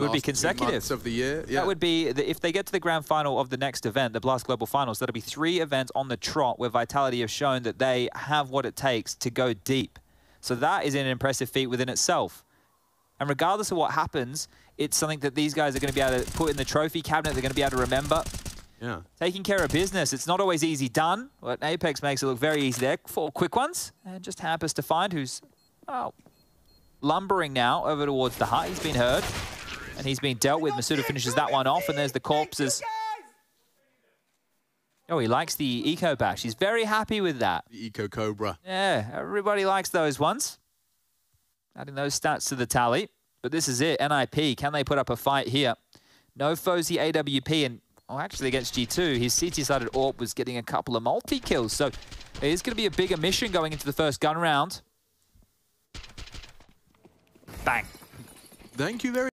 It would be consecutive. of the year. Yeah. That would be, the, if they get to the grand final of the next event, the Blast Global Finals, that'll be three events on the trot where Vitality have shown that they have what it takes to go deep. So that is an impressive feat within itself. And regardless of what happens, it's something that these guys are going to be able to put in the trophy cabinet. They're going to be able to remember. yeah. Taking care of business, it's not always easy done, but Apex makes it look very easy there. Four quick ones, and just happens to find who's, oh, lumbering now over towards the hut. He's been heard, and he's been dealt with. misutaa finishes that one off, and there's the corpses. Oh, he likes the eco bash. He's very happy with that. The Eco Cobra. Yeah, everybody likes those ones. Adding those stats to the tally. But this is it. NIP, can they put up a fight here? No Fozy AWP, and oh, actually against G2, his CT-sided AWP was getting a couple of multi-kills. So it is going to be a bigger mission going into the first gun round. Bang. Thank you very